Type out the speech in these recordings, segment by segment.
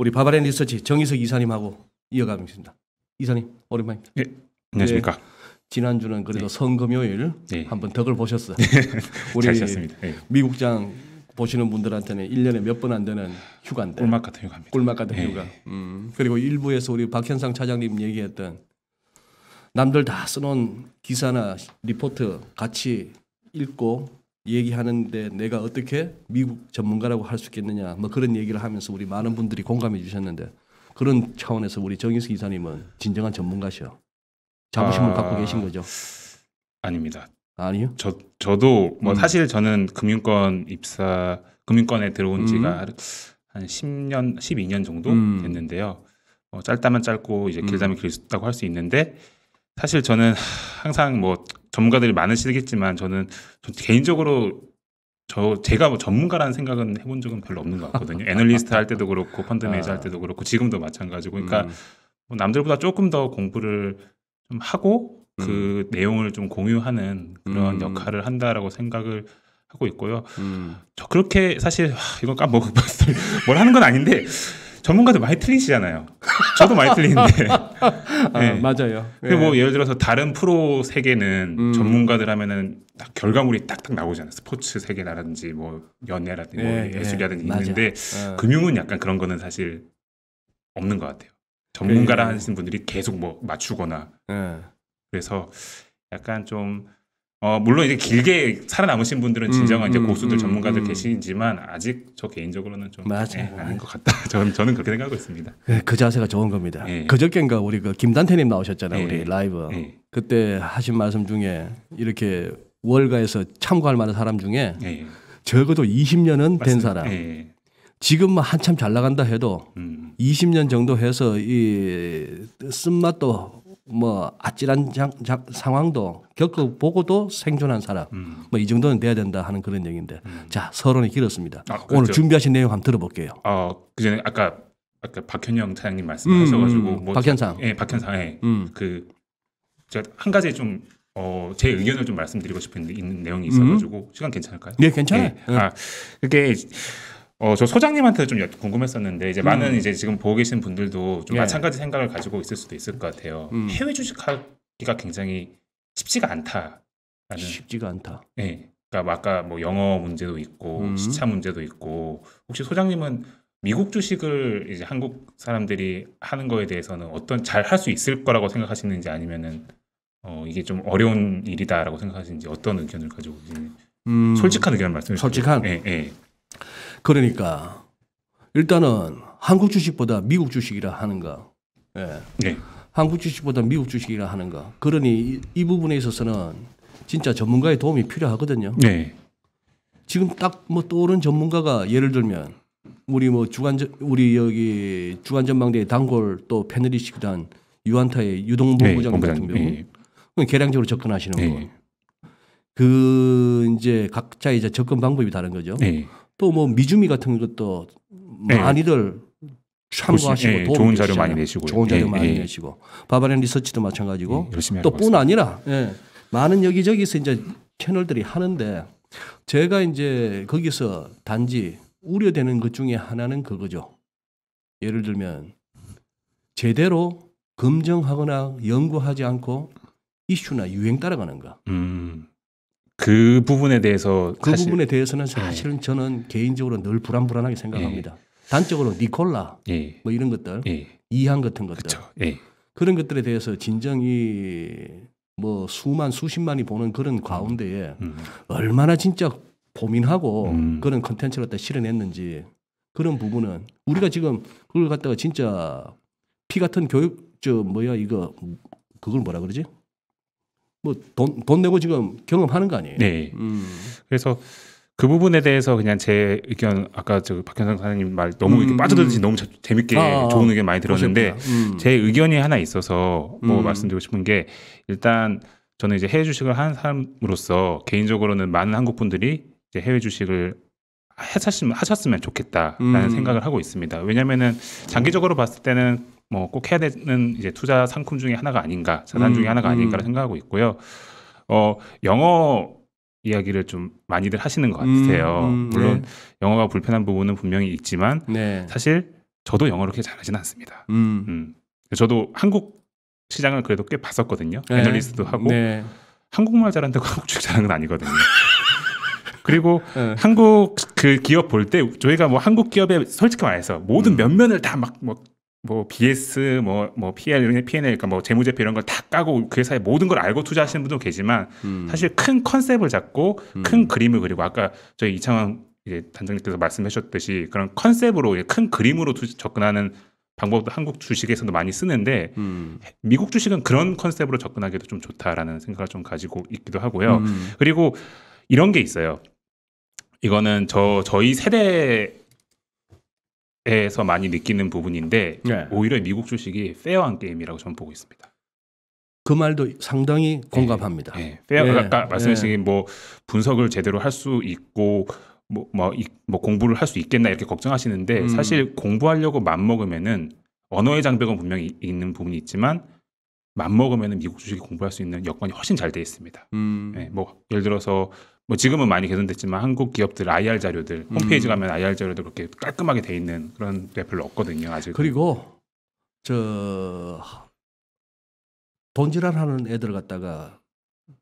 우리 바바렌 리서치 정희석 이사님하고 이어가겠습니다. 이사님 오랜만입니다. 안녕하십니까. 지난주는 그래도 성금요일 네. 한번 덕을 보셨어. 우리. 네. 미국장 보시는 분들한테는 1년에 몇 번 안 되는 휴가인데 꿀맛 같은 휴가입니다. 꿀맛 같은 네. 휴가. 음. 그리고 일부에서 우리 박현상 차장님 얘기했던 남들 다 써놓은 기사나 리포트 같이 읽고 얘기하는데 내가 어떻게 미국 전문가라고 할 수 있겠느냐 뭐 그런 얘기를 하면서 우리 많은 분들이 공감해 주셨는데 그런 차원에서 우리 정희수 이사님은 진정한 전문가시요. 자부심을 아. 갖고 계신 거죠. 아닙니다. 아니요? 저 저도 뭐 음. 사실 저는 금융권 입사 금융권에 들어온 음. 지가 한 10년 12년 정도 음. 됐는데요. 어, 짧다면 짧고 이제 음. 길다면 길다고 할 수 있는데 사실 저는 항상 뭐 전문가들이 많으시겠지만 저는 저 개인적으로 저 제가 뭐 전문가라는 생각은 해본 적은 별로 없는 것 같거든요. 애널리스트 할 때도 그렇고 펀드 매니저 할 때도 그렇고 지금도 마찬가지고 그러니까 음. 뭐 남들보다 조금 더 공부를 좀 하고 그 내용을 좀 공유하는 그런 음. 역할을 한다라고 생각을 하고 있고요. 음. 저 그렇게 사실 하, 이건 까먹 뭘 하는 건 아닌데 전문가들 많이 틀리시잖아요. 저도 많이 틀리는데. 아, 네. 맞아요. 그리고 뭐 예. 예를 들어서 다른 프로 세계는 음. 전문가들 하면은 딱 결과물이 딱딱 나오잖아요. 스포츠 세계라든지 뭐 연예라든지 뭐 예, 예술이라든지 예. 있는데 어. 금융은 약간 그런 거는 사실 없는 것 같아요. 전문가라 예. 하시는 분들이 계속 뭐 맞추거나 예. 그래서 약간 좀 어, 물론 이제 길게 살아남으신 분들은 음, 진정한 이제 음, 고수들 음, 전문가들 음. 계시지만 아직 저 개인적으로는 좀 맞아. 예, 아닌 것 같다. 저는 저는 그렇게 생각하고 있습니다. 그, 그 자세가 좋은 겁니다. 예. 그저께인가 우리 그 김단태님 나오셨잖아요. 예. 우리 라이브. 예, 그때 하신 말씀 중에 이렇게 월가에서 참고할 만한 사람 중에 예, 적어도 20년은 된 맞습니다. 사람. 예, 지금 뭐 한참 잘 나간다 해도 음, 20년 정도 해서 이 쓴맛도 뭐 아찔한 장- 장- 상황도 겪어보고도 생존한 사람. 음. 뭐이 정도는 돼야 된다 하는 그런 얘기인데. 음. 자, 서론이 길었습니다. 아, 오늘 그렇죠. 준비하신 내용 한번 들어볼게요. 어, 그 전에 아까 아까 박현영 차장님 말씀하셔가지고 음, 음. 뭐 박현상. 예, 박현상 예. 음. 그 제가 한 가지 좀 어, 제 의견을 좀 말씀드리고 싶은 데 있는 내용이 있어가지고 시간 괜찮을까요? 네, 괜찮아요. 예. 아, 그게 어, 저 소장님한테 좀 여- 궁금했었는데 이제 많은 이제 지금 보고 계신 분들도 좀 음. 예. 마찬가지 생각을 가지고 있을 수도 있을 것 같아요. 음. 해외 주식하기가 굉장히 쉽지가 않다라는. 쉽지가 않다. 예. 그러니까 뭐 아까 뭐 영어 문제도 있고 음. 시차 문제도 있고 혹시 소장님은 미국 주식을 이제 한국 사람들이 하는 거에 대해서는 어떤 잘 할 수 있을 거라고 생각하시는지 아니면은 어, 이게 좀 어려운 일이다라고 생각하시는지 어떤 의견을 가지고 계시는지 음. 솔직한 의견 말씀해 주세요. 솔직한? 예, 예. 그러니까 일단은 한국 주식보다 미국 주식이라 하는가. 예. 네. 한국 주식보다 미국 주식이라 하는가. 그러니 이, 이 부분에 있어서는 진짜 전문가의 도움이 필요하거든요. 네. 지금 딱 뭐 떠오른 전문가가 예를 들면 우리 뭐 주간 전- 우리 여기 주간 전망대 단골 또 패널리스트단 유한타의 유동 네, 본부장 같은. 경우 예. 그건 계량적으로 접근하시는 네. 분. 그 이제 각자 이제 접근 방법이 다른 거죠. 네. 또 뭐 미주미 같은 것도 네. 많이들 참고하시고 예, 좋은 자료. 많이 내시고요. 좋은 자료 예, 많이 예. 내시고 바바렌 리서치도 마찬가지고 예, 열심히 또 하고 뿐 아니라 예, 많은 여기저기서 이제 채널들이 하는데 제가 이제 거기서 단지 우려되는 것 중에 하나는 그거죠. 예를 들면 제대로 검증하거나 연구하지 않고 이슈나 유행 따라가는가. 음. 그 부분에 대해서 그 사실 부분에 대해서는 사실은 저는 개인적으로 늘 불안불안하게 생각합니다. 단적으로 니콜라 예. 뭐 이런 것들, 예. 이한 같은 것들 그렇죠. 예. 그런 것들에 대해서 진정이 뭐 수만 수십만이 보는 그런 가운데에 음. 얼마나 진짜 고민하고 음. 그런 컨텐츠를 갖다 실어냈는지 그런 부분은 우리가 지금 그걸 갖다가 진짜 피 같은 교육 저 뭐야 이거 그걸 뭐라 그러지? 뭐돈돈 내고 지금 경험하는 거 아니에요? 네. 음. 그래서 그 부분에 대해서 그냥 제 의견 아까 저 박현상 사장님 말 너무 이렇게 음, 빠져들듯이 음. 너무 자- 재밌게 아, 아, 좋은 의견 많이 들었는데. 음. 제 의견이 하나 있어서 뭐 음. 말씀드리고 싶은 게 일단 저는 이제 해외 주식을 하는 사람으로서 개인적으로는 많은 한국 분들이 이제 해외 주식을 하셨으면 하셨으면 좋겠다라는 음. 생각을 하고 있습니다. 왜냐하면은 장기적으로 봤을 때는 뭐 꼭 해야 되는 이제 투자 상품 중에 하나가 아닌가 자산 중에 음, 하나가 음. 아닌가를 생각하고 있고요. 어 영어 이야기를 좀 많이들 하시는 것 같아요. 음, 음, 물론 네. 영어가 불편한 부분은 분명히 있지만 네. 사실 저도 영어를 그렇게 잘하지는 않습니다. 음. 음. 저도 한국 시장을 그래도 꽤 봤었거든요. 네. 애널리스트도 하고 네. 한국말 잘한다고 한국 주식 잘하는 건 아니거든요. 그리고 네. 한국 그 기업 볼 때 저희가 뭐 한국 기업에 솔직히 말해서 모든 음. 면면을 다 막 뭐 뭐 BS 뭐뭐 PL, P&L 그러니까 뭐 재무제표 이런 걸 다 까고 그 회사의 모든 걸 알고 투자하시는 분도 계시지만 음. 사실 큰 컨셉을 잡고 음. 큰 그림을 그리고 아까 저희 이창원 이제 단장님께서 말씀하셨듯이 그런 컨셉으로 이제 큰 그림으로 투- 접근하는 방법도 한국 주식에서도 많이 쓰는데 음. 미국 주식은 그런 컨셉으로 접근하기도 좀 좋다라는 생각을 좀 가지고 있기도 하고요. 음. 그리고 이런 게 있어요. 이거는 저 저희 세대 에서 많이 느끼는 부분인데 네. 오히려 미국 주식이 페어한 게임이라고 저는 보고 있습니다. 그 말도 상당히 공감합니다. 예, 페어 예, 아까 예. 말씀하신 뭐 분석을 제대로 할 수 있고 뭐, 뭐, 이- 뭐 공부를 할 수 있겠나 이렇게 걱정하시는데 음. 사실 공부하려고 맘 먹으면은 언어의 장벽은 분명히 이- 있는 부분이 있지만 맘 먹으면은 미국 주식이 공부할 수 있는 여건이 훨씬 잘 돼 있습니다. 음. 예, 뭐 예를 들어서 뭐 지금은 많이 개선됐지만 한국 기업들 IR 자료들 홈페이지 음. 가면 IR 자료들 그렇게 깔끔하게 돼 있는 그런 게 별로 없거든요 아직. 그리고 저 돈지랄하는 애들 갖다가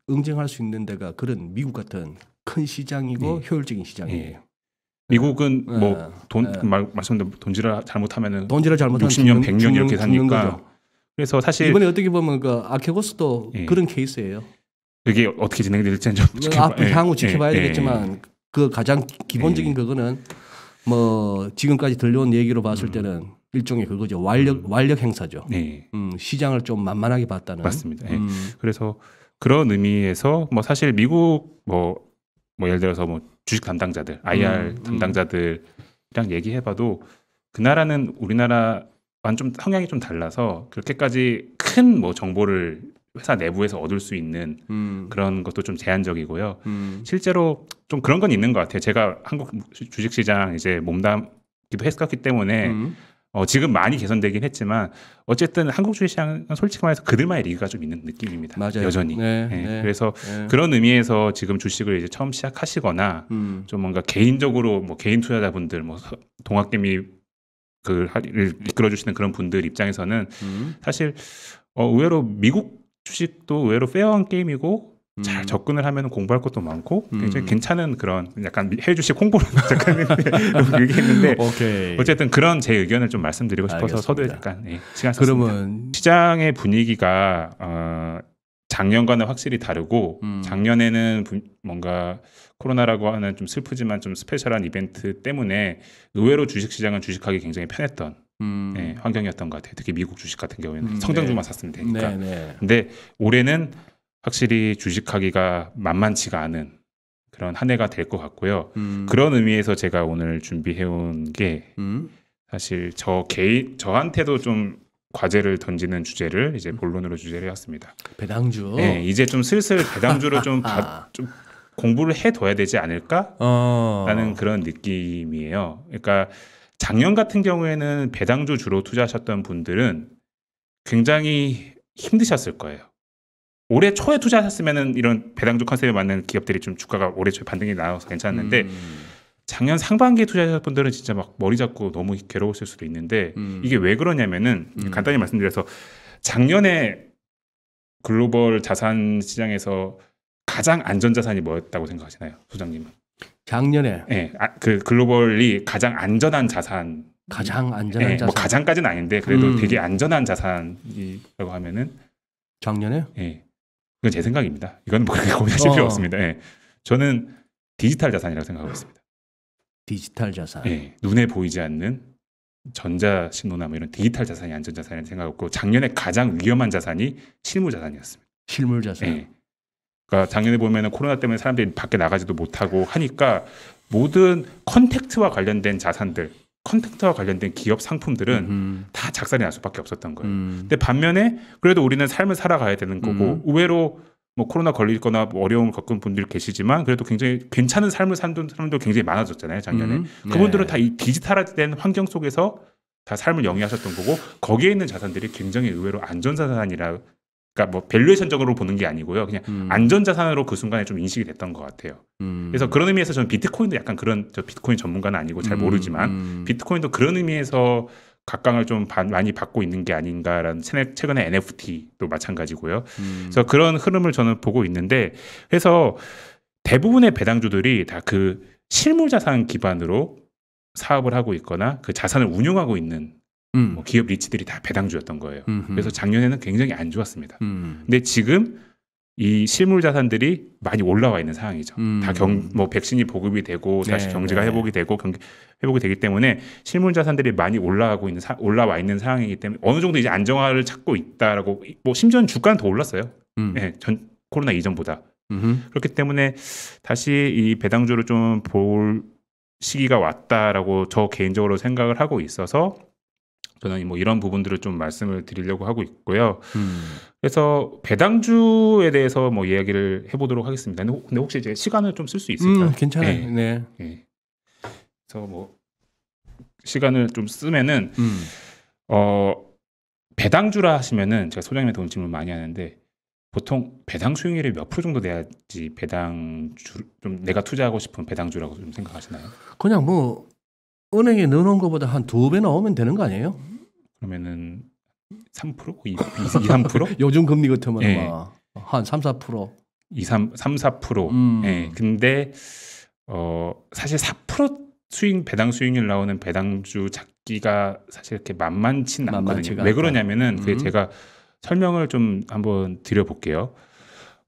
응징할 수 있는 데가 그런 미국 같은 큰 시장이고 예. 효율적인 시장이에요. 예. 미국은 예. 뭐돈 예. 말씀대로 돈지를 잘못하면은 돈지랄 잘못하면 60년, 죽는- 100년 죽는- 이렇게 사니까. 그래서 사실 이번에 어떻게 보면 그 아케고스도 예. 그런 케이스예요. 이게 어떻게 진행될지는 좀 지켜봐- 앞으로 예, 향후 지켜봐야 예, 되겠지만 그 가장 기본적인 예. 그거는 뭐 지금까지 들려온 얘기로 봤을 음. 때는 일종의 그거죠 완력 음. 완력 행사죠. 예, 예, 음, 시장을 좀 만만하게 봤다는. 맞습니다. 예. 음, 그래서 그런 의미에서 뭐 사실 미국 뭐, 뭐 예를 들어서 뭐 주식 담당자들, IR 음, 음. 담당자들이랑 얘기해봐도 그 나라는 우리나라와는 좀 성향이 좀 달라서 그렇게까지 큰 뭐 정보를 회사 내부에서 얻을 수 있는 음, 그런 것도 좀 제한적이고요. 음, 실제로 좀 그런 건 있는 것 같아요. 제가 한국 주- 주식시장 이제 몸담기도 했었기 때문에 음, 어, 지금 많이 개선되긴 했지만 어쨌든 한국 주식시장은 솔직히 말해서 그들만의 리그가 좀 있는 느낌입니다. 맞아요. 여전히. 네, 예, 네. 그래서 예. 그런 의미에서 지금 주식을 이제 처음 시작하시거나 음, 좀 뭔가 개인적으로 뭐 개인 투자자분들 뭐 서- 동학개미 그를 이끌어 주시는 그런 분들 입장에서는 음, 사실 어, 의외로 미국 주식도 의외로 페어한 게임이고 음. 잘 접근을 하면 공부할 것도 많고 굉장히 음. 괜찮은 그런 약간 해외 주식 홍보를 잠깐 얘기했는데 오케이. 어쨌든 그런 제 의견을 좀 말씀드리고 싶어서 알겠습니다. 서두에 잠깐 예, 시간 썼습니다. 그러면 시장의 분위기가 어, 작년과는 확실히 다르고 음. 작년에는 분- 뭔가 코로나라고 하는 좀 슬프지만 좀 스페셜한 이벤트 때문에 의외로 주식 시장은 주식하기 굉장히 편했던 음, 예, 환경이었던 것 같아요. 특히 미국 주식 같은 경우에는 음, 성장주만 네. 샀으면 되니까. 네, 네. 근데 올해는 확실히 주식하기가 만만치가 않은 그런 한 해가 될 것 같고요. 음, 그런 의미에서 제가 오늘 준비해온 게 음, 사실 저 개인 저한테도 좀 과제를 던지는 주제를 이제 본론으로 주제를 해왔습니다. 배당주. 네, 이제 좀 슬슬 배당주를 좀, 바- 아, 좀 공부를 해둬야 되지 않을까라는 어. 그런 느낌이에요. 그러니까 작년 같은 경우에는 배당주 주로 투자하셨던 분들은 굉장히 힘드셨을 거예요. 올해 초에 투자하셨으면은 이런 배당주 컨셉에 맞는 기업들이 좀 주가가 올해 초에 반등이 나와서 괜찮았는데 음, 작년 상반기에 투자하셨던 분들은 진짜 막 머리 잡고 너무 괴로웠을 수도 있는데 음. 이게 왜 그러냐면은 음. 간단히 말씀드려서 작년에 글로벌 자산 시장에서 가장 안전 자산이 뭐였다고 생각하시나요, 소장님은? 작년에 예, 아, 그 글로벌이 가장 안전한 자산, 가장 안전한 예, 자산. 뭐 가장까지는 아닌데 그래도 음. 되게 안전한 자산이라고 하면은 작년에 예, 이건 제 생각입니다. 이건 뭐 그렇게 고민하실 필요 어. 없습니다. 예, 저는 디지털 자산이라고 생각하고 있습니다. 디지털 자산. 예, 눈에 보이지 않는 전자 신호나 뭐 이런 디지털 자산이 안전 자산이라는 생각했고 작년에 가장 위험한 자산이 실물 자산이었습니다. 실물 자산. 예. 그러니까 작년에 보면은 코로나 때문에 사람들이 밖에 나가지도 못하고 하니까 모든 contact와 관련된 자산들, contact와 관련된 기업 상품들은 음, 다 작살이 날 수밖에 없었던 거예요. 음, 근데 반면에 그래도 우리는 삶을 살아가야 되는 거고 의외로 뭐 코로나 걸리거나 뭐 어려움을 겪은 분들 계시지만 그래도 굉장히 괜찮은 삶을 사는 사람도 굉장히 많아졌잖아요 작년에. 음, 그분들은 네. 다 이 디지털화된 환경 속에서 다 삶을 영위하셨던 거고 거기에 있는 자산들이 굉장히 의외로 안전자산이라 그러니까 뭐 valuation적으로 보는 게 아니고요. 그냥 음, 안전 자산으로 그 순간에 좀 인식이 됐던 것 같아요. 음, 그래서 그런 의미에서 저는 비트코인도 약간 그런 저 비트코인 전문가는 아니고 잘 음, 모르지만 음, 비트코인도 그런 의미에서 각광을 좀 바- 많이 받고 있는 게 아닌가라는 최- 최근에 NFT도 마찬가지고요. 음. 그래서 그런 흐름을 저는 보고 있는데 그래서 대부분의 배당주들이 다 그 실물 자산 기반으로 사업을 하고 있거나 그 자산을 운용하고 있는 음. 뭐 기업 리치들이 다 배당주였던 거예요. 음흠. 그래서 작년에는 굉장히 안 좋았습니다. 음. 근데 지금 이 실물 자산들이 많이 올라와 있는 상황이죠. 음. 다경뭐 백신이 보급이 되고 다시 네, 경제가 네. 회복이 되고 경기 회복이 되기 때문에 실물 자산들이 많이 올라가고 있는 사, 올라와 있는 상황이기 때문에 어느 정도 이제 안정화를 찾고 있다라고 뭐 심지어 주가는 더 올랐어요. 음. 예, 전 코로나 이전보다 음흠. 그렇기 때문에 다시 이 배당주를 좀 볼 시기가 왔다라고 저 개인적으로 생각을 하고 있어서 저는 뭐 이런 부분들을 좀 말씀을 드리려고 하고 있고요. 음. 그래서 배당주에 대해서 뭐 이야기를 해보도록 하겠습니다. 근데, 혹- 혹시 이제 시간을 좀 쓸 수 있을까요? 음, 괜찮아요. 네. 네. 예. 그래서 뭐 시간을 좀 쓰면은 음. 어 배당주라 하시면은 제가 소장님한테 오늘 질문 많이 하는데 보통 배당 수익률이 몇 프로 정도 돼야지 배당주 좀 내가 투자하고 싶은 배당주라고 좀 생각하시나요? 그냥 뭐 은행에 넣어놓은 것보다 한 두 배 나오면 되는 거 아니에요? 그러면은 3%? 2, 2 3%? 요즘 금리 같으면 예. 막한 3, 4%. 2, 3, 3 4%. 음. 예. 근데 어 사실 4% 수익 배당 수익률 나오는 배당주 잡기가 사실 이렇게 만만치는 않거든요. 왜. 그러냐면은 그게 음. 제가 설명을 좀 한번 드려볼게요.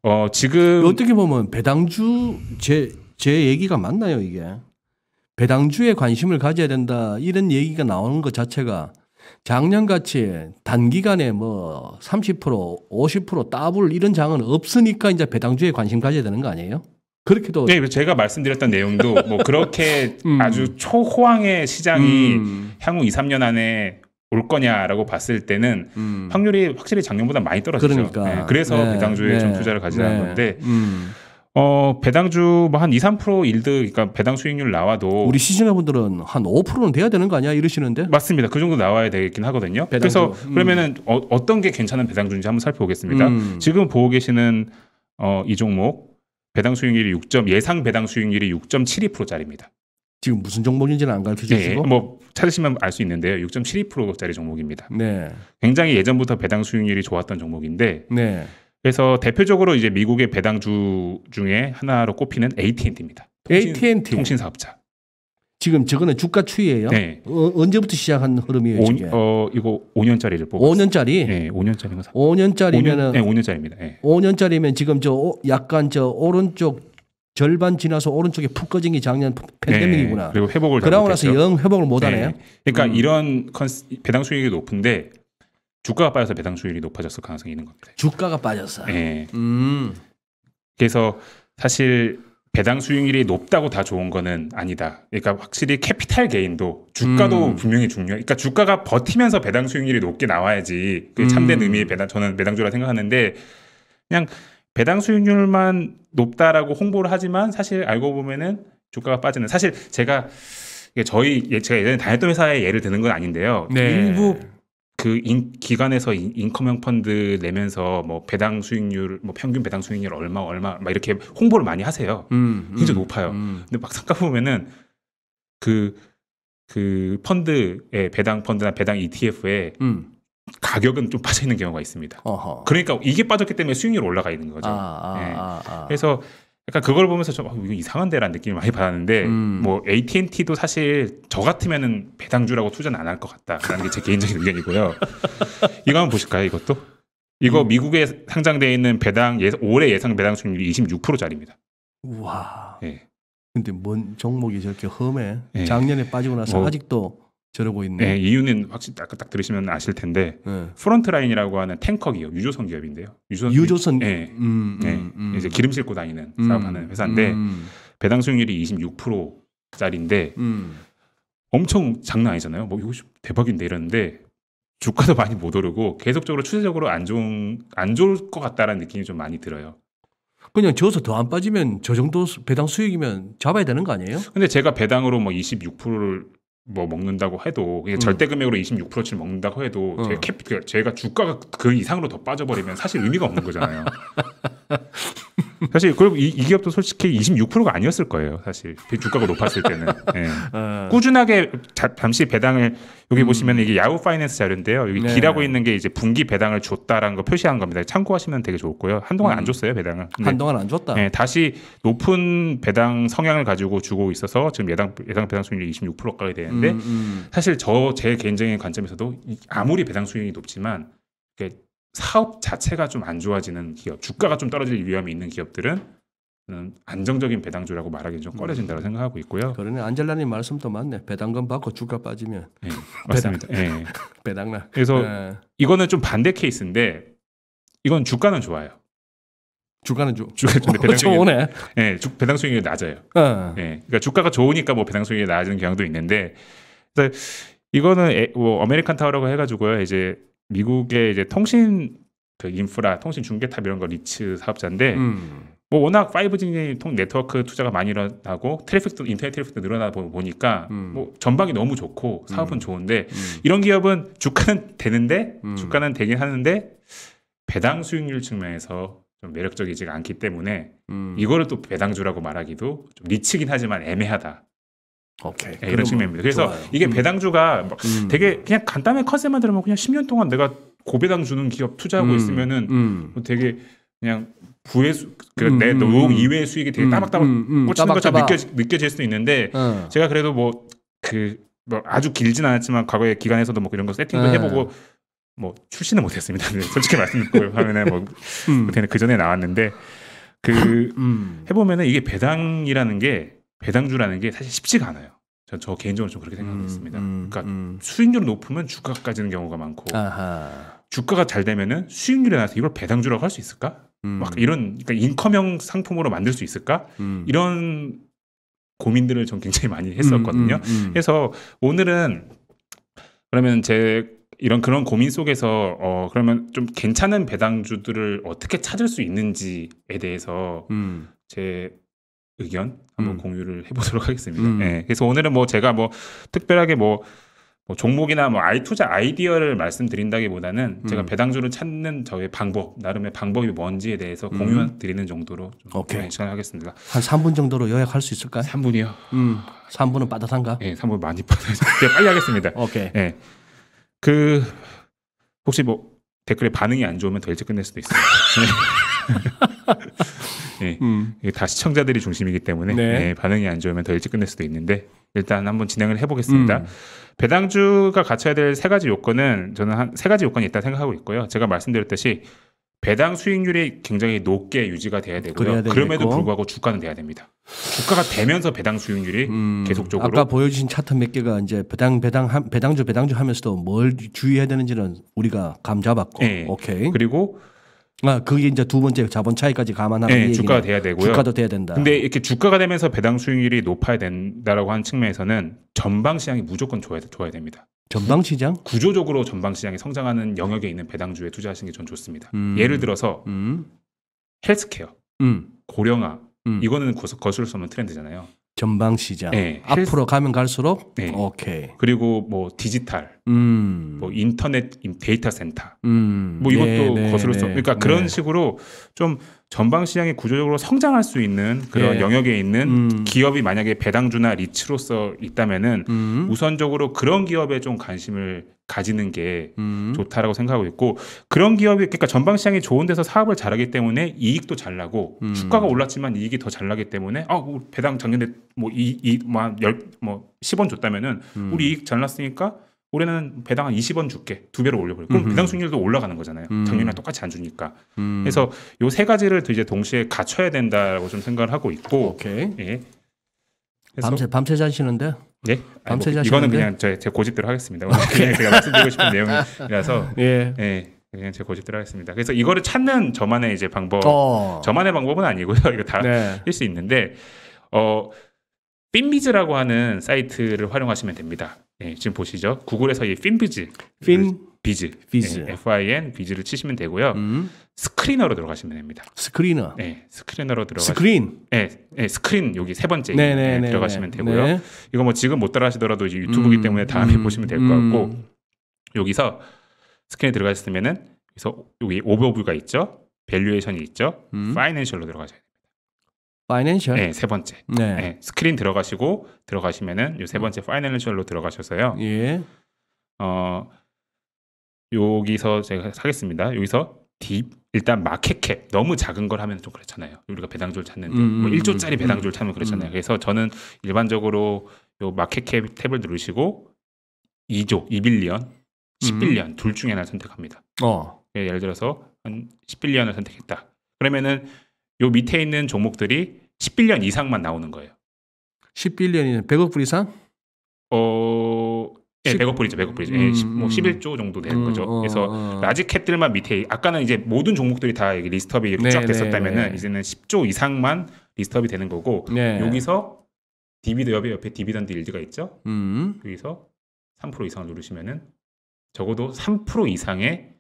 어 지금 어떻게 보면 배당주 제, 제 얘기가 맞나요 이게? 배당주에 관심을 가져야 된다 이런 얘기가 나오는 것 자체가 작년같이 단기간에 뭐 30% 50% 따블 이런 장은 없으니까 이제 배당주에 관심 가져야 되는 거 아니에요? 그렇게도 네, 제가 말씀드렸던 내용도 뭐 그렇게 음. 아주 초호황의 시장이 음, 향후 2, 3년 안에 올 거냐라고 봤을 때는 음. 확률이 확실히 작년보다 많이 떨어지죠. 그러니까 네, 그래서 네, 배당주에 좀 네, 투자를 가지라는 네. 건데 음. 어 배당주 뭐 한 2, 3% 일드 그러니까 배당 수익률 나와도 우리 시청자 분들은 한 5%는 돼야 되는 거 아니야 이러시는데 맞습니다. 그 정도 나와야 되긴 하거든요. 배당주. 그래서 음. 그러면은 어, 떤게 괜찮은 배당주인지 한번 살펴보겠습니다. 음. 지금 보고 계시는 어, 이 종목 배당 수익률이 6. 예상 배당 수익률이 6.72%짜리입니다. 지금 무슨 종목인지는 안 가르쳐 주시고 뭐 찾으시면 알 수 있는데요. 6.72%짜리 종목입니다. 네. 굉장히 예전부터 배당 수익률이 좋았던 종목인데 네. 그래서 대표적으로 이제 미국의 배당주 중에 하나로 꼽히는 AT&T입니다. AT&T 통신 사업자. 지금 저거는 주가 추이예요. 네. 어, 언제부터 시작한 흐름이에요, 오, 지금? 어 이거 5년짜리를 뽑았어요. 5년짜리. 네, 5년짜리가 5년짜리면은 5년, 네, 5년짜리입니다. 네. 5년짜리면 지금 저 오- 약간 저 오른쪽 절반 지나서 오른쪽에 푹 꺼진 게 작년 팬데믹이구나. 네, 그리고 회복을 잘 그러고 나서. 영 회복을 못 하네요. 네. 그러니까 음. 이런 컨스, 배당 수익이 높은데 주가가 빠져서 배당 수익이 높아졌을 가능성이 있는 겁니다. 주가가 빠졌어. 네. 음. 그래서 사실 배당 수익률이 높다고 다 좋은 거는 아니다. 그러니까 확실히 capital gain도 주가도 음. 분명히 중요해. 그러니까 주가가 버티면서 배당 수익률이 높게 나와야지 그 참된 음. 의미의 배당 저는 배당주라 생각하는데 그냥 배당 수익률만 높다라고 홍보를 하지만 사실 알고 보면은 주가가 빠지는 사실 제가 저희 예- 제가 예전에 다녔던 회사의 예를 드는 건 아닌데요. 네. 일부 그 인, 기관에서 인, 인컴형 펀드 내면서 뭐 배당 수익률 뭐 평균 배당 수익률 얼마 얼마 막 이렇게 홍보를 많이 하세요. 음. 음. 굉장히 높아요. 음. 근데 막상 가보면은 그, 그 펀드의 배당 펀드나 배당 ETF의 음. 가격은 좀 빠져 있는 경우가 있습니다. 어허. 그러니까 이게 빠졌기 때문에 수익률 올라가 있는 거죠. 아, 아, 네. 아, 아. 그래서 약간 그걸 보면서 좀 아, 이거 이상한데라는 느낌을 많이 받았는데 음. 뭐 AT&T도 사실 저 같으면은 배당주라고 투자는 안 할 것 같다라는 게 제 개인적인 의견이고요. 이거 한번 보실까요? 이것도 이거 음. 미국에 상장돼 있는 배당 예, 올해 예상 배당 수익률이 26%짜리입니다. 우와. 예. 근데 뭔 종목이 저렇게 험해? 예. 작년에 빠지고 나서 뭐. 아직도 저러고 있네. 네, 이유는 확실히 딱, 딱 들으시면 아실 텐데 예. 프론트라인이라고 하는 탱커 기업, 유조선 기업인데요. 유조선, 유조선. 네, 음, 네, 음, 음. 이제 기름 싣고 다니는 음, 사업하는 회사인데 음, 배당 수익률이 26%짜리인데 음. 엄청 장난 아니잖아요. 뭐 이거 대박인데 이러는데 주가도 많이 못 오르고 계속적으로 추세적으로 안 좋은 안 좋을 것 같다라는 느낌이 좀 많이 들어요. 그냥 저어서 더 안 빠지면 저 정도 수- 배당 수익이면 잡아야 되는 거 아니에요? 근데 제가 배당으로 뭐 26%를 뭐 먹는다고 해도 음. 절대 금액으로 26%를 먹는다고 해도 어. 제 캡, 그 제가 주가가 그 이상으로 더 빠져버리면 사실 의미가 없는 거잖아요. 사실 그리고 이, 이 기업도 솔직히 26%가 아니었을 거예요. 사실 주가가 높았을 때는 예. 어. 꾸준하게 자- 잠시 배당을 여기 보시면 이게 야후 파이낸스 자료인데요. 여기 음. 네. 기라고 있는 게 이제 분기 배당을 줬다라는 거 표시한 겁니다. 참고하시면 되게 좋고요. 한동안 안 줬어요 배당을. 한동안 안 줬다. 예, 다시 높은 배당 성향을 가지고 주고 있어서 지금 예당 예상 배당 수익률이 26% 가까이 되는데 음, 음. 사실 저 제 개인적인 관점에서도 이- 아무리 배당 수익이 높지만 사업 자체가 좀 안 좋아지는 기업, 주가가 좀 떨어질 위험이 있는 기업들은 저는 안정적인 배당주라고 말하기 좀 꺼려진다고 생각하고 있고요. 그러네 안젤라님 말씀도 맞네. 배당금 받고 주가 빠지면 예, 맞습니다. 예. 배당나. 그래서 예. 이거는 좀 반대 케이스인데 이건 주가는 좋아요. 주가는 주. 주가 좀 배당 수익이. 예, 주- 배당 수익이 낮아요. 어. 예, 그러니까 주가가 좋으니까 뭐 배당 수익이 낮은 경향도 있는데, 그래서 이거는 에, 뭐 American Tower라고 해가지고요, 이제 미국의 이제 통신 그 인프라, 통신 중계탑 이런 거 리츠 사업자인데, 음. 뭐 워낙 5G 통 네트워크 투자가 많이 일어나고 트래픽도 인터넷 트래픽도 늘어나 보- 보니까 음. 뭐 전방이 너무 좋고 사업은 음. 좋은데 음. 이런 기업은 주가는 되는데 음. 주가는 되긴 하는데 배당 수익률 측면에서 좀 매력적이지가 않기 때문에 음. 이거를 또 배당주라고 말하기도 좀 리치긴 하지만 애매하다. 오케이. 네, 이런 측면입니다. 그래서 좋아요. 이게 음. 배당주가 막 음. 되게 그냥 간단한 컨셉만 들으면 그냥 10년 동안 내가 고배당 주는 기업 투자하고 음. 있으면은 음. 뭐 되게 그냥 부의 수, 음, 그내 음, 음. 이외의 수익이 되게 음, 따박따박. 꽂히는 것처럼. 느껴, 수도 있는데 어. 제가 그래도 뭐 그 뭐 아주 길진 않았지만 과거에 기간에서도 뭐 이런 거 세팅도 네. 해보고 뭐 출시는 못했습니다. 솔직히 말씀드리고 하면은 뭐 음. 그 전에 나왔는데 그 음. 해보면은 이게 배당이라는 게 배당주라는 게 사실 쉽지가 않아요. 저, 저 개인적으로 좀 그렇게 생각하고 있습니다. 음, 그러니까 음. 수익률이 높으면 주가가 까지는 경우가 많고 아하. 주가가 잘 되면은 수익률이 나서 이걸 배당주라고 할 수 있을까? 음. 막 이런 그러니까 인컴형 상품으로 만들 수 있을까? 음. 이런 고민들을 전 굉장히 많이 했었거든요. 음, 음, 음. 그래서 오늘은 그러면 제 이런 그런 고민 속에서 어 그러면 좀 괜찮은 배당주들을 어떻게 찾을 수 있는지에 대해서 음. 제 의견 한번 음. 공유를 해보도록 하겠습니다. 음. 예, 그래서 오늘은 뭐 제가 뭐 특별하게 뭐, 뭐 종목이나 뭐 아이 투자 아이디어를 말씀드린다기보다는 제가 음. 배당주를 찾는 저의 방법 나름의 방법이 뭔지에 대해서 음. 공유 드리는 정도로 좀 오케이. 시간을 하겠습니다. 한 3분 정도로 요약할 수 있을까요? 3분이요. 음. 3분은 빠듯한가? 예, 3분 많이 빠져요. 제가 빨리 하겠습니다. 오케이. 예. 그 혹시 뭐 댓글에 반응이 안 좋으면 더 일찍 끝낼 수도 있어요. 예. 음. 다 시청자들이 중심이기 때문에 네. 예, 반응이 안 좋으면 더 일찍 끝낼 수도 있는데 일단 한번 진행을 해보겠습니다. 음. 배당주가 갖춰야 될 세 가지 요건은 저는 한 세 가지 요건이 있다 생각하고 있고요. 제가 말씀드렸듯이 배당 수익률이 굉장히 높게 유지가 돼야 되고요. 그럼에도 불구하고 주가는 돼야 됩니다. 주가가 되면서 배당 수익률이 음. 계속적으로 아까 보여주신 차트 몇 개가 이제 배당 배당 하- 배당주 배당주 하면서도 뭘 주의해야 되는지는 우리가 감 잡았고. 네. 오케이. 그리고 아 그게 이제 두 번째 자본 차이까지 감안하는 예, 얘기네. 주가가 돼야 되고요. 주가도 돼야 된다. 근데 이렇게 주가가 되면서 배당 수익률이 높아야 된다라고 하는 측면에서는 전방 시장이 무조건 좋아야, 좋아야 됩니다. 전방 시장? 구조적으로 전방 시장이 성장하는 영역에 있는 배당주에 투자하시는 게 전 좋습니다. 음. 예를 들어서 음. 헬스케어, 음. 고령화 음. 이거는 거- 거스를 수 없는 트렌드잖아요. 전방 시장. 네, 앞으로 가면 갈수록 네. 오케이. 그리고 뭐 디지털, 음. 뭐 인터넷 인- 데이터 센터, 음. 뭐 이것도 네, 네, 거스를 수 네. 그러니까 그런 네. 식으로 좀 전방 시장이 구조적으로 성장할 수 있는 그런 예. 영역에 있는 음. 기업이 만약에 배당주나 리츠로서 있다면은 음. 우선적으로 그런 기업에 좀 관심을 가지는 게 음. 좋다라고 생각하고 있고 그런 기업이 그러니까 전방 시장이 좋은 데서 사업을 잘하기 때문에 이익도 잘 나고 음. 주가가 올랐지만 이익이 더 잘 나기 때문에 아 배당 작년에 뭐이이뭐열뭐 10원 줬다면은 음. 우리 이익 잘 났으니까 올해는 배당 한 20원 줄게 두 배로 올려버려 그럼 음흠. 배당 수익률도 올라가는 거잖아요 음. 작년이랑 똑같이 안 주니까 음. 그래서 요 세 가지를 이제 동시에 갖춰야 된다라고 좀 생각을 하고 있고 오케이. 예 그래서 밤새 밤새 자시는데. 네? 밤새 뭐, 자시는데? 이거는 그냥 제, 제 고집대로 하겠습니다. 그냥 제가 말씀드리고 싶은 내용이라서 예. 예, 그냥 제 고집대로 하겠습니다. 그래서 이거를 찾는 저만의 이제 방법, 어. 저만의 방법은 아니고요. 이거 다할 네. 수 있는데 어 Finviz라고 하는 사이트를 활용하시면 됩니다. 예, 지금 보시죠. 구글에서 이 Finviz, Fin viz, viz. 예, F-I-N viz를 치시면 되고요. 음. screener로 들어가시면 됩니다. screener. 예, screener로 들어가. 스크린. 예, 예, 스크린 여기 세 번째 네, 예, 네, 네. 들어가시면 네. 되고요. 네. 이거 뭐 지금 못 따라하시더라도 이제 유튜브기 음, 때문에 다음에 음, 보시면 될 것 같고 음. 여기서 스크린에 들어가셨으면은 그래서 여기 오버뷰가 있죠, valuation이 있죠, 음. financial로 들어가셔야 돼요. financial. 네, 세 번째. 네. 네, 스크린 들어가시고 들어가시면은 요 세 번째 financial로 들어가셔서요. 예. 어 여기서 제가 하겠습니다. 여기서 div 일단 마켓캡 너무 작은 걸 하면 좀 그렇잖아요. 우리가 배당주를 찾는데 음, 뭐 음, 1조짜리 음, 배당주를 찾으면 그렇잖아요. 음. 그래서 저는 일반적으로 요 마켓캡 탭을 누르시고 2조, 2빌리언, 10빌리언 둘 중에 하나를 선택합니다. 어. 예, 예를 들어서 한 10빌리언을 선택했다. 그러면은 요 밑에 있는 종목들이 10빌리언 이상만 나오는 거예요. 10빌리언이면 100억 불 이상? 어, 예, 10 100억 불이죠, 100억 불이죠. 예, 음, 십- 뭐 음. 11조 정도 되는 음, 거죠. 어, 그래서 어. large cap들만 밑에 아까는 이제 모든 종목들이 다 여기 list up이 네, 쫙 네, 됐었다면은 네. 이제는 10조 이상만 list up이 되는 거고 네. 여기서 divid 옆에 옆에 dividend yield가 있죠. 음. 여기서 3% 이상을 누르시면은 적어도 3% 이상의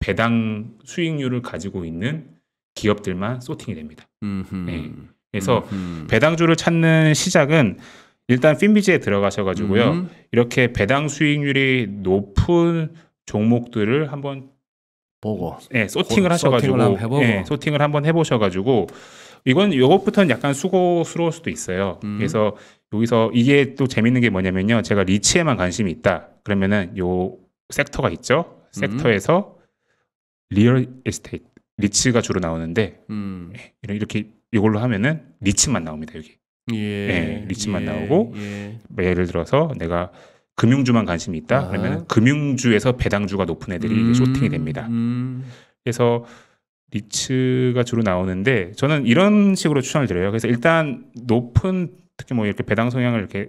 배당 수익률을 가지고 있는 기업들만 sorting이 됩니다. 네. 그래서 음흠. 배당주를 찾는 시작은 일단 Finviz에 들어가셔가지고요. 음. 이렇게 배당 수익률이 높은 종목들을 한번 보고. 예, sorting을 고- 하셔가지고 sorting을. 예, sorting을 한번 해보셔가지고 이건 이것부터는 약간 수고스러울 수도 있어요. 음. 그래서 여기서 이게 또 재밌는 게 뭐냐면요. 제가 리츠에만 관심이 있다. 그러면은 요 sector가 있죠. sector에서 real estate 리츠가 주로 나오는데 음. 이런- 이렇게 이걸로 하면은 리츠만 나옵니다. 여기 예. 네, 리치만 예, 나오고 예. 뭐 예를 들어서 내가 금융주만 관심이 있다. 아하. 그러면 금융주에서 배당주가 높은 애들이 이게 쇼팅이 됩니다. 음. 그래서 리츠가 주로 나오는데 저는 이런 식으로 추천을 드려요. 그래서 일단 높은 특히 뭐 이렇게 배당 성향을 이렇게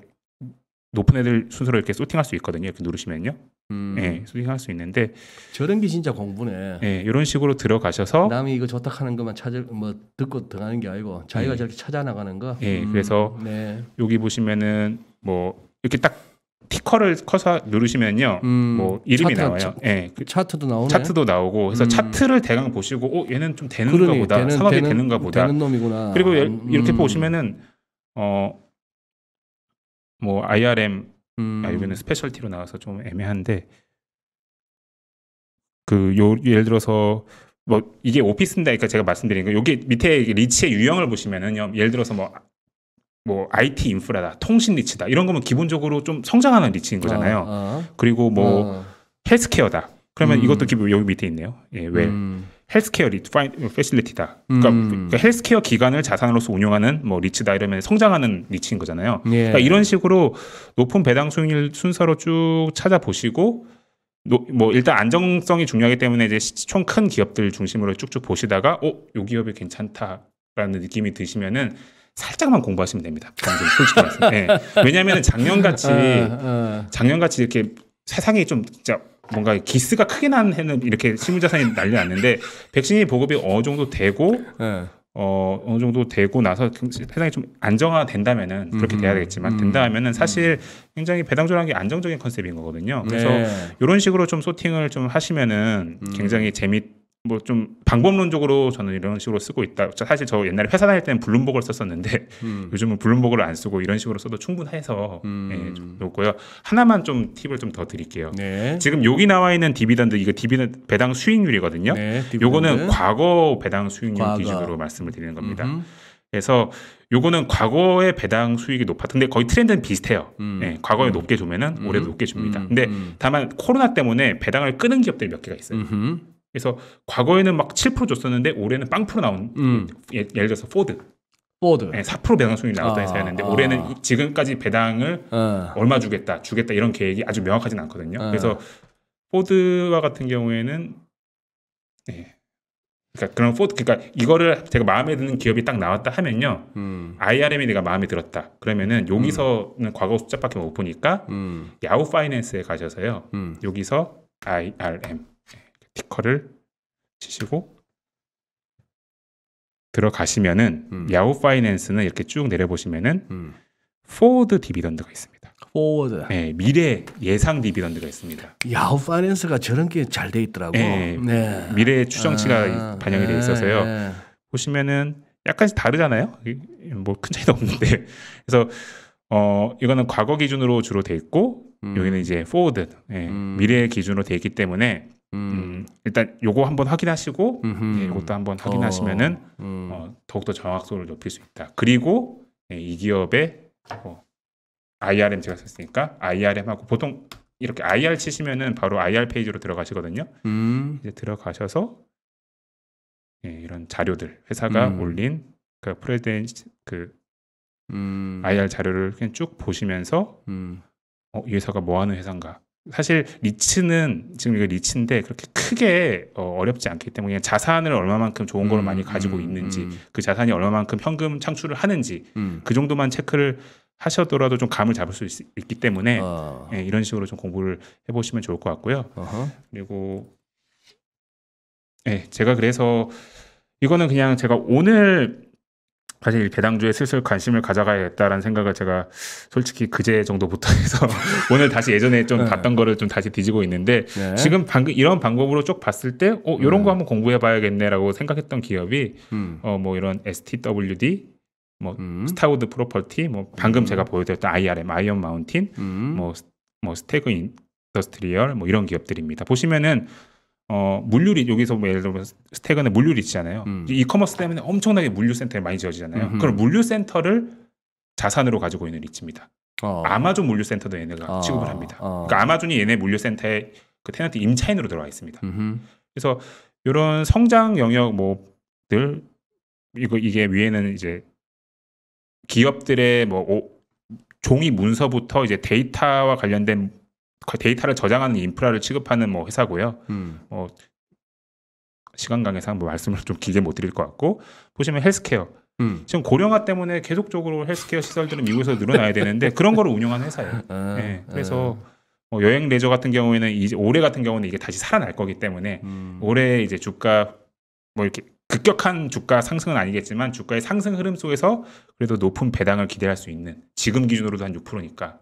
높은 애들 순서로 이렇게 소팅할 수 있거든요. 이렇게 누르시면요. 음. 예, 소팅할 수 있는데 저런 게 진짜 공부네. 예, 이런 식으로 들어가셔서 남이 이거 좋다 하는 것만 찾을 뭐 듣고 들어가는 게 아니고 자기가 예. 저렇게 찾아 나가는 거. 예, 그래서 네. 여기 보시면은 뭐 이렇게 딱 티커를 커서 누르시면요. 음, 뭐 이름이 차트가 나와요. 차- 예. 그 차트도 나오네. 차트도 나오고 그래서 음. 차트를 대강 보시고 어 얘는 좀 되는가 보다 되는- 상업이 되는- 되는가 보다 되는 놈이구나. 그리고 예- 음, 이렇게 음. 보시면은 어 뭐 IRM 음. 아 여기는 specialty로 나와서 좀 애매한데 그 요 예를 들어서 뭐 이게 오피스인데 그러니까 제가 말씀드린 거 여기 밑에 리츠의 유형을 보시면은요 예를 들어서 뭐뭐 IT 인프라다 통신 리츠다 이런 거면 기본적으로 좀 성장하는 리츠인 거잖아요. 어, 그리고 뭐 어. 헬스케어다. 그러면 음. 이것도 기본 여기 밑에 있네요. 예, 왜 음. 헬스케어 리 파인 facility다. 그러니까, 음. 그러니까 헬스케어 기관을 자산으로서 운영하는 뭐 리츠다 이러면 성장하는 리츠인 거잖아요. 예. 그러니까 이런 식으로 높은 배당 수익률 순서로 쭉 찾아보시고 노- 뭐 일단 안정성이 중요하기 때문에 이제 총큰 기업들 중심으로 쭉쭉 보시다가 어 요 기업이 괜찮다라는 느낌이 드시면은 살짝만 공부하시면 됩니다. 방금 솔직히 말씀. 예. 왜냐하면 작년 같이 어, 어. 작년 같이 이렇게 세상이 좀 진짜 뭔가 기스가 크게 난 해는 이렇게 실물자산이 난리 났는데 백신이 보급이 어느 정도 되고 예. 어 어느 정도 되고 나서 세상이 좀 안정화된다면은 그렇게 돼야 되겠지만 음. 된다 하면은 사실 굉장히 배당주라는 게 안정적인 컨셉인 거거든요. 그래서 네. 이런 식으로 좀 sorting을 좀 하시면은 음. 굉장히 재밌 뭐 좀 방법론적으로 저는 이런 식으로 쓰고 있다. 저 사실 저 옛날에 회사 다닐 때는 블룸버그를 썼었는데 음. 요즘은 블룸버그를 안 쓰고 이런 식으로 써도 충분해서 음. 예, 좀 좋고요. 하나만 좀 팁을 좀 더 드릴게요. 네. 지금 여기 나와 있는 dividend 이거 dividend 배당 수익률이거든요. 네. 요거는 dividend. 과거 배당 수익률 과거. 기준으로 말씀을 드리는 겁니다. 음흠. 그래서 요거는 과거의 배당 수익이 높았. 근데 거의 트렌드는 비슷해요. 음. 예, 과거에 음. 높게 주면은 음. 올해도 높게 줍니다. 음. 근데 음. 다만 코로나 때문에 배당을 끊는 기업들이 몇 개가 있어요. 그래서 과거에는 막 7% 줬었는데 올해는 빵프로 나온 음. 예, 예를 들어서 포드 포드. 예, 4% 배당 수익이 나왔다 해서 아, 했는데 아. 올해는 이- 지금까지 배당을 어. 얼마 주겠다 주겠다 이런 계획이 아주 명확하진 않거든요. 어. 그래서 포드와 같은 경우에는 예. 그러니까 그런 포드 그러니까 이거를 제가 마음에 드는 기업이 딱 나왔다 하면요. 음. IRM이 내가 마음에 들었다. 그러면은 여기서는 과거 숫자밖에 못 보니까 음. 야후 파이낸스에 가셔서요. 음. 여기서 IRM 티커를 치시고 들어가시면은 음. 야후 파이낸스는 이렇게 쭉 내려보시면은 음. forward dividend가 있습니다. forward. 네, 미래 예상 dividend가 있습니다. 야후 파이낸스가 저런 게 잘 돼 있더라고. 네. 네. 미래 추정치가 아, 반영이 돼 네, 있어서요. 네. 보시면은 약간씩 다르잖아요. 뭐 큰 차이도 없는데 그래서 어 이거는 과거 기준으로 주로 돼 있고 음. 여기는 이제 forward 예, 음. 미래 기준으로 돼 있기 때문에 음. 음, 일단 요거 한번 확인하시고. 예, 이것도 한번 확인하시면은 어, 음. 어, 더욱더 정확도를 높일 수 있다. 그리고 예, 이 기업의 어, IRM 제가 썼으니까 IRM하고 보통 이렇게 IR 치시면은 바로 IR 페이지로 들어가시거든요. 음. 이제 들어가셔서 예, 이런 자료들 회사가 음. 올린 그 프레젠 그 음. IR 자료를 그냥 쭉 보시면서 음. 어, 이 회사가 뭐 하는 회사인가. 사실 리츠는 지금 이거 리츠인데 그렇게 크게 어, 어렵지 않기 때문에 그냥 자산을 얼마만큼 좋은 걸 음, 많이 가지고 음, 있는지 음. 그 자산이 얼마만큼 현금 창출을 하는지 음. 그 정도만 체크를 하셔더라도 좀 감을 잡을 수 있, 기 때문에 어. 예, 이런 식으로 좀 공부를 해보시면 좋을 것 같고요. 어허. 그리고 예, 제가 그래서 이거는 그냥 제가 오늘 사실 배당주에 슬슬 관심을 가져가야겠다라는 생각을 제가 솔직히 그제 정도부터 해서 오늘 다시 예전에 좀 네. 봤던 거를 좀 다시 뒤지고 있는데 네. 지금 방금 이런 방법으로 쭉 봤을 때 어, 이런 음. 거 한번 공부해 봐야겠네라고 생각했던 기업이 음. 어, 뭐 이런 STWD 뭐 음. 스타우드 프로퍼티 뭐 방금 음. 제가 보여드렸던 IRM 아이언 마운틴 음. 뭐, 스- 뭐 스테그 인더스트리얼 뭐 이런 기업들입니다. 보시면은 어 물류 리츠 여기서 뭐 예를 들면 스테그는 물류 리츠잖아요. 음. 이커머스 때문에 엄청나게 물류 센터에 많이 지어지잖아요. 음흠. 그럼 물류 센터를 자산으로 가지고 있는 리츠입니다. 어. 아마존 물류 센터도 얘네가 아. 취급을 합니다. 어. 그러니까 아마존이 얘네 물류 센터에 그 tenant 임차인으로 들어가 있습니다. 음흠. 그래서 이런 성장 영역 뭐들 이거 이게 위에는 이제 기업들의 뭐 오- 종이 문서부터 이제 데이터와 관련된 그 데이터를 저장하는 인프라를 취급하는 뭐 회사고요. 음. 뭐 시간 관계상 뭐 말씀을 좀 길게 못 드릴 것 같고 보시면 헬스케어 음. 지금 고령화 때문에 계속적으로 헬스케어 시설들은 미국에서 늘어나야 되는데 그런 거를 운영하는 회사예요. 아, 네, 그래서 뭐 여행 레저 같은 경우에는 이제 올해 같은 경우는 이게 다시 살아날 거기 때문에 음. 올해 이제 주가 뭐 이렇게 급격한 주가 상승은 아니겠지만 주가의 상승 흐름 속에서 그래도 높은 배당을 기대할 수 있는 지금 기준으로도 한 6%니까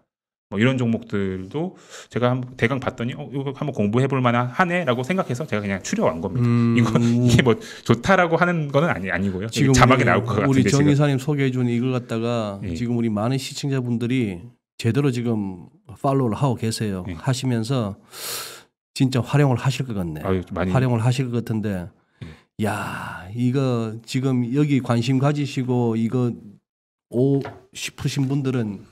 뭐 이런 종목들도 제가 한번 대강 봤더니 어 이거 한번 공부해 볼 만한 하네라고 생각해서 제가 그냥 추려온 겁니다. 음. 이거 이게 뭐 좋다라고 하는 거는 아니 아니고요. 지금 자막에 우리, 나올 것 같은데 우리 지금. 정의사님 소개해 준 이걸 갖다가 예. 지금 우리 많은 시청자분들이 제대로 지금 팔로우를 하고 계세요. 예. 하시면서 진짜 활용을 하실 것 같네. 아유, 많이 활용을 하실 것 같은데, 야 이거 지금 여기 관심 가지시고 이거 오 싶으신 분들은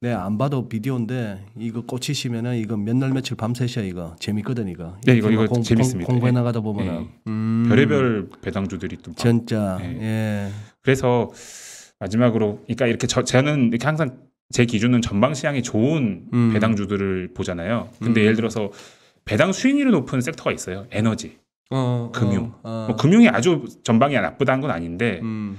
네 안 봐도 비디오인데 이거 꽂히시면은 이거 몇 날 며칠 밤새셔 이거 재밌거든 이거. 네, 이거- 이거 공- 재밌습니다. 공, 공부해 예. 나가다 보면은 예. 음, 별의별 배당주들이 또 많- 진짜 예. 예. 그래서 마지막으로 그러니까 이렇게 저, 저는 이렇게 항상 제 기준은 전방 시향이 좋은 음. 배당주들을 보잖아요. 근데 음. 예를 들어서 배당 수익률이 높은 섹터가 있어요. 에너지. 어, 금융. 어, 어. 뭐 금융이 아주 전방이 나쁘다는 건 아닌데 음.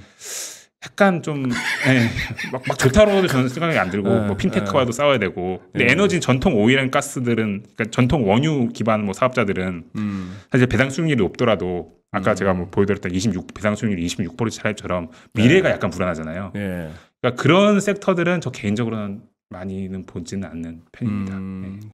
약간 좀 예, 막, 막 좋다고도 저는 생각이 안 들고 예, 뭐 핀테크와도 싸워야 되고 근데 예. 에너지 전통 오일앤 가스들은 그러니까 전통 원유 기반 뭐 사업자들은 음. 사실 배당 수익률이 높더라도 아까 음. 제가 뭐 보여드렸던 26 배당 수익률이 26% 차이처럼 미래가 약간 불안하잖아요. 예. 그러니까 그런 섹터들은 저 개인적으로는 많이는 보지는 않는 편입니다. 음. 네.